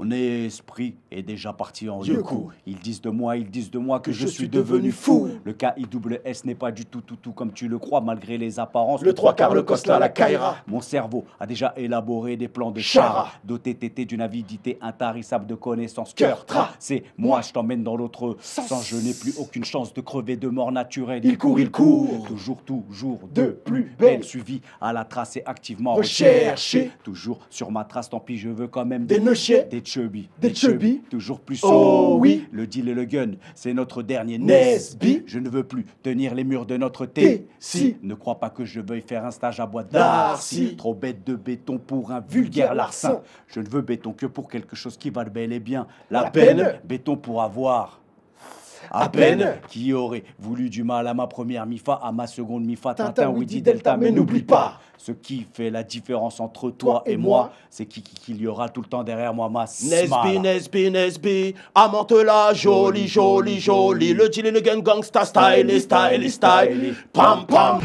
Mon esprit est déjà parti en coup. Ils disent de moi, ils disent de moi que, Que je, je suis devenu fou. Le KIWS n'est pas du tout tout tout comme tu le crois, malgré les apparences. Le trois quarts, le Cosla, la Kaira. Mon cerveau a déjà élaboré des plans de Chara. doté tété d'une avidité intarissable de connaissances. Cœur, tra. c'est moi, je t'emmène dans l'autre Sens. Je n'ai plus aucune chance de crever de mort naturelle. Il court, il court. Toujours, toujours De plus belle. Suivi à la trace et activement Recherché. Toujours sur ma trace, tant pis, je veux quand même des chubby, Des chubby. toujours plus Oh oui. Le deal et le gun, c'est notre dernier Nesby. Je ne veux plus tenir les murs de notre T. thé. Si. Ne crois pas que je veuille faire un stage à bois Darcy. Trop bête de béton pour un Vulgaire larcin. Je ne veux béton que pour quelque chose qui vale bel et bien la, peine. Béton pour avoir. À À peine. peine qui aurait voulu du mal à ma première mi-fa, à ma seconde mi-fa, Tintin, Tintin, Delta, mais n'oublie pas. Ce qui fait la différence entre Toi toi et et moi, moi, c'est qui- qui- qu'il y aura tout le temps derrière moi ma Nesby. Nesby, Nesby, amante la jolie, jolie, jolie. Le deal et le gang gangsta style, style, style. Pam, pam.